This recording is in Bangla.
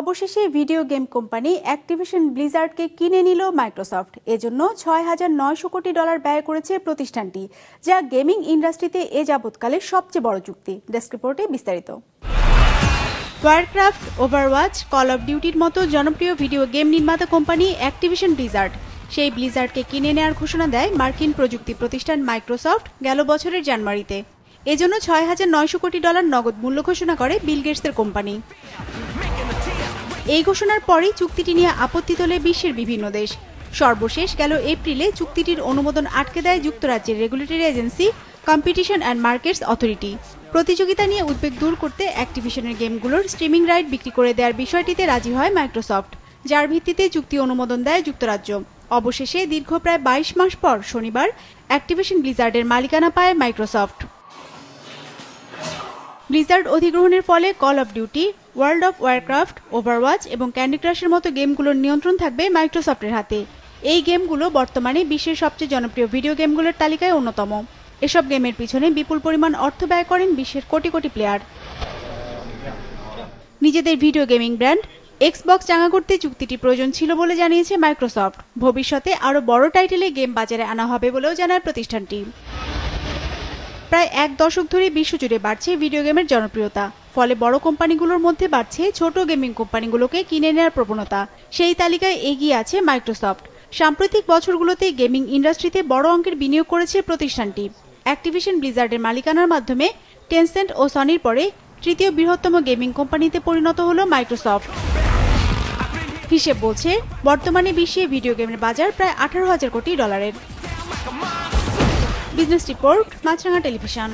অবশেষে ভিডিও গেম কোম্পানি অ্যাক্টিভিশন ব্লিজার্ডকে কিনে নিল মাইক্রোসফট। এজন্য ছয় হাজার নয়শো কোটি ডলার ব্যয় করেছে প্রতিষ্ঠানটি, যা গেমিং ইন্ডাস্ট্রিতে এ যাবৎকালের সবচেয়ে বড় চুক্তি। ডেস্ক রিপোর্টে বিস্তারিত। ওয়ারক্রাফট ওভারওয়াচ কল অফ ডিউটির মতো জনপ্রিয় ভিডিও গেম নির্মাতা কোম্পানি অ্যাক্টিভিশন ব্লিজার্ড। সেই ব্লিজার্ডকে কিনে নেওয়ার ঘোষণা দেয় মার্কিন প্রযুক্তি প্রতিষ্ঠান মাইক্রোসফট গেল বছরের জানুয়ারিতে। এজন্য ছয় হাজার নয়শো কোটি ডলার নগদ মূল্য ঘোষণা করে বিল গেটসের কোম্পানি। এই ঘোষণার পরেই চুক্তিটি নিয়ে আপত্তি তোলে বিশ্বের বিভিন্ন দেশ। সর্বশেষ গেল এপ্রিলে চুক্তিটির অনুমোদন আটকে দেয় যুক্তরাজ্যের regulatory agency Competition and Markets Authority প্রতিযোগিতা নিয়ে উদ্বেগ দূর করতে অ্যাক্টিভিশনের গেমগুলোর স্ট্রিমিং রাইট বিক্রি করে দেওয়ার বিষয়টিতে রাজি হয় মাইক্রোসফট যার ভিত্তিতে চুক্তি অনুমোদন দেয় যুক্তরাজ্য। অবশেষে দীর্ঘ প্রায় বাইশ মাস পর শনিবার অ্যাক্টিভিশন ব্লিজার্ডের মালিকানা পায় মাইক্রোসফট ব্লিজার্ড অধিগ্রহণের ফলে Call of Duty World of Warcraft Overwatch এবং ক্যান্ডি ক্রাশের মতো গেমগুলোর নিয়ন্ত্রণ থাকবে মাইক্রোসফটের হাতে। এই গেমগুলো বর্তমানে বিশ্বের সবচেয়ে জনপ্রিয় ভিডিও গেমগুলোর তালিকায় অন্যতম। এসব গেমের পিছনে বিপুল পরিমাণ অর্থ ব্যয় করেন বিশ্বের কোটি কোটি প্লেয়ার নিজেদের ভিডিও গেমিং ব্র্যান্ড এক্সবক্স চাঙা করতে চুক্তিটি প্রয়োজন ছিল বলে জানিয়েছে মাইক্রোসফট ভবিষ্যতে আরও বড় টাইটেলে গেম বাজারে আনা হবে বলেও জানায় প্রতিষ্ঠানটি। প্রায় এক দশক ধরে বিশ্বজুড়ে বাড়ছে ভিডিও গেমের জনপ্রিয়তা। ফলে বড় কোম্পানিগুলোর মধ্যে বাড়ছে ছোট গেমিং কোম্পানিগুলোকে কিনে নেওয়ার প্রবণতা। সেই তালিকায় এগিয়ে আছে মাইক্রোসফট সাম্প্রতিক বছরগুলোতে গেমিং ইন্ডাস্ট্রিতে বড় অঙ্কের বিনিয়োগ করেছে প্রতিষ্ঠানটি। অ্যাক্টিভিশন ব্লিজার্ডের মালিকানার মাধ্যমে টেনসেন্ট ও সনির পরে তৃতীয় বৃহত্তম গেমিং কোম্পানিতে পরিণত হল মাইক্রোসফট হিসেব বলছে, বর্তমানে বিশ্বে ভিডিও গেমের বাজার প্রায় আঠারো হাজার কোটি ডলারের বিজনেস রিপোর্ট মাছরাঙা টেলিভিশন